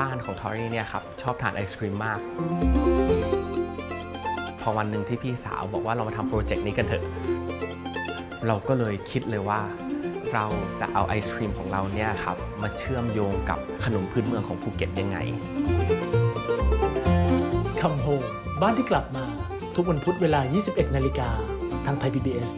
บ้านของทอรี่เนี่ยครับชอบทานไอศครีมมาก พอวันหนึ่งที่พี่สาวบอกว่าเรามาทำโปรเจกต์นี้กันเถอะ เราก็เลยคิดเลยว่าเราจะเอาไอศครีมของเราเนี่ยครับมาเชื่อมโยงกับขนมพื้นเมืองของภูเก็ตยังไงคำโฮบ้านที่กลับมา ทุกวันพุธเวลา 21 นาฬิกาทางไทย PBS